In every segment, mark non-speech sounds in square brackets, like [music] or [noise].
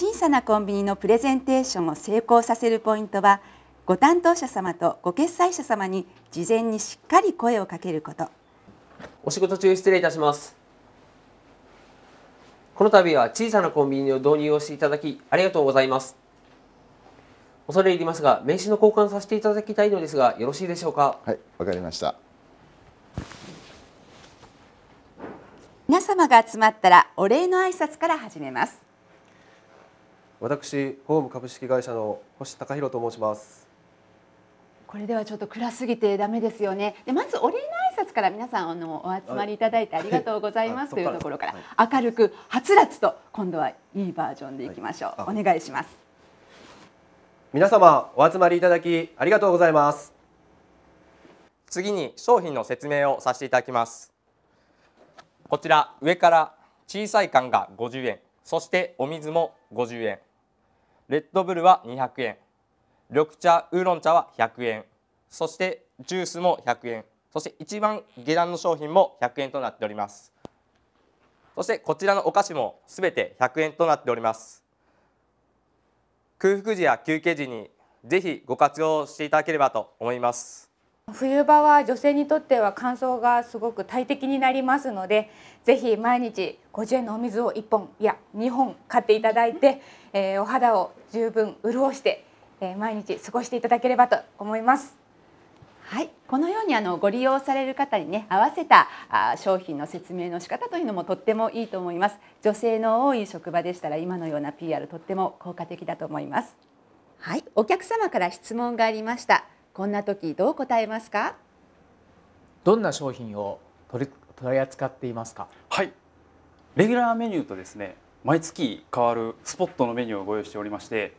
小さなコンビニのプレゼンテーションを成功させるポイントはご担当者様とご決済者様に事前にしっかり声をかけること。お仕事中失礼いたします。この度は小さなコンビニの導入をしていただきありがとうございます。恐れ入りますが名刺の交換させていただきたいのですがよろしいでしょうか？はいわかりました。皆様が集まったらお礼の挨拶から始めます私ホーム株式会社の星貴弘と申します。これではちょっと暗すぎてダメですよね。でまずお礼の挨拶から皆さんあのお集まりいただいてありがとうございますというところから。明るくはつらつと今度はいいバージョンでいきましょう、お願いします。皆様お集まりいただきありがとうございます。次に商品の説明をさせていただきます。こちら上から小さい缶が50円。そしてお水も50円レッドブルは200円。緑茶ウーロン茶は100円。そしてジュースも100円。そして一番下段の商品も100円となっております。そしてこちらのお菓子もすべて100円となっております。空腹時や休憩時にぜひご活用していただければと思います。冬場は女性にとっては乾燥がすごく大敵になりますのでぜひ毎日50円のお水を1本いや2本買っていただいて、[laughs] えー、お肌を十分潤してえー、毎日過ごしていただければと思います。はい、このようにあのご利用される方にね合わせたあ商品の説明の仕方というのもとってもいいと思います。女性の多い職場でしたら今のような PR とっても効果的だと思います。はい、お客様から質問がありました。こんな時どう答えますか？どんな商品を取り取り扱っていますか？はい、レギュラーメニューとですね毎月変わるスポットのメニューをご用意しておりまして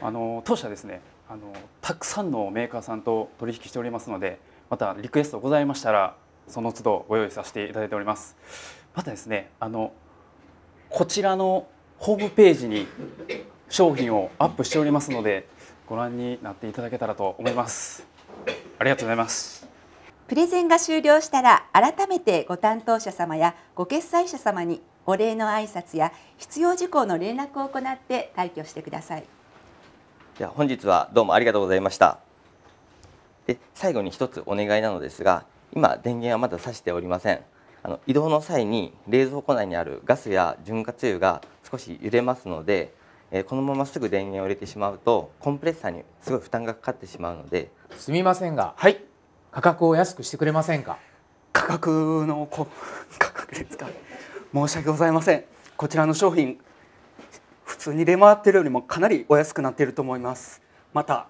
あの当社ですねあのたくさんのメーカーさんと取引しておりますのでまたリクエストございましたらその都度ご用意させていただいておりますまたですねあのこちらのホームページに商品をアップしておりますのでご覧になっていただけたらと思います。ありがとうございます。プレゼンが終了したら改めてご担当者様やご決済者様にお礼の挨拶や必要事項の連絡を行って退去してください。では本日はどうもありがとうございました。で最後に一つお願いなのですが今電源はまだ挿しておりません。あの移動の際に冷蔵庫内にあるガスや潤滑油が少し揺れますので、えー、このまますぐ電源を入れてしまうとコンプレッサーにすごい負担がかかってしまうのですみませんが、はい、価格を安くしてくれませんか？価格のこ [laughs] 価格ですか。申し訳ございません。こちらの商品普通に出回ってるよりもかなりお安くなっていると思います。また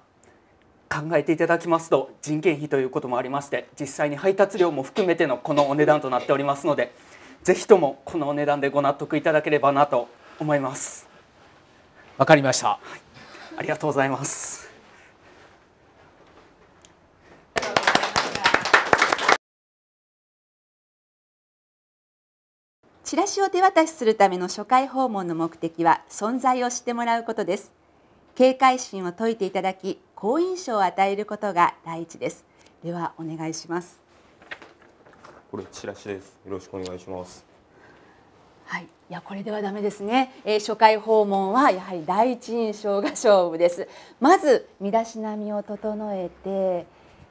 考えていただきますと人件費ということもありまして実際に配達料も含めてのこのお値段となっておりますのでぜひともこのお値段でご納得いただければなと思いますわかりました、はい、ありがとうございます。チラシを手渡しするための初回訪問の目的は存在を知ってもらうことです。警戒心を解いていただき好印象を与えることが第一です。ではお願いします。これチラシです。よろしくお願いします。はい、いやこれではダメですね、えー、初回訪問はやはり第一印象が勝負です。まず身だしなみを整えて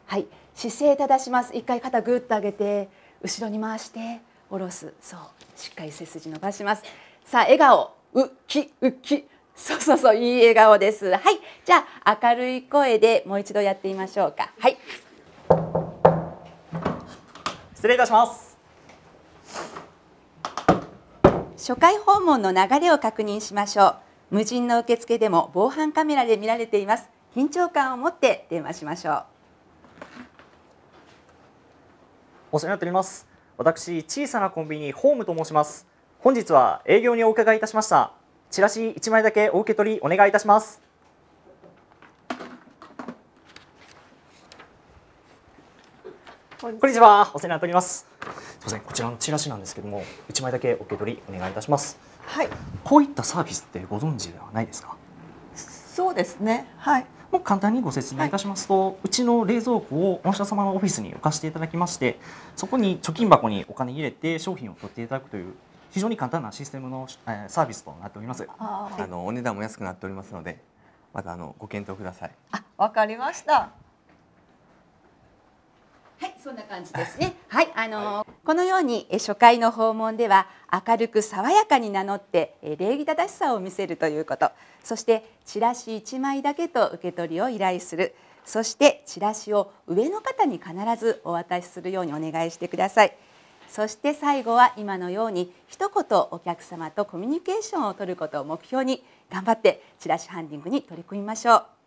はい姿勢正します。一回肩ぐっと上げて後ろに回して下ろす。そうしっかり背筋伸ばします。さあ笑顔。うきうき。そうそうそういい笑顔です。はいじゃあ明るい声でもう一度やってみましょうか。はい。失礼いたします。初回訪問の流れを確認しましょう。無人の受付でも防犯カメラで見られています。緊張感を持って電話しましょう。お世話になっております。私小さなコンビニホームと申します。本日は営業にお伺いいたしました。チラシ1枚だけお受け取りお願いいたします。こんにちは。お世話になっておりますませんこちらのチラシなんですけども1枚だけお受け取りお願いいたしますはいこういったサービスってご存知ではないですか？そうですねはいもう簡単にご説明いたしますと、はい、うちの冷蔵庫を御社様のオフィスに置かせていただきましてそこに貯金箱にお金入れて商品を取っていただくという非常に簡単なシステムの、えーサービスとなっております。ああのお値段も安くなっておりますので、またあのご検討ください。わかりました。はい、そんな感じですね。[laughs] はい、あのーこのようにえ初回の訪問では明るく爽やかに名乗ってえ礼儀正しさを見せるということ、そしてチラシ1枚だけと受け取りを依頼する、そしてチラシを上の方に必ずお渡しするようにお願いしてください。そして最後は今のように一言お客様とコミュニケーションを取ることを目標に頑張ってチラシハンディングに取り組みましょう。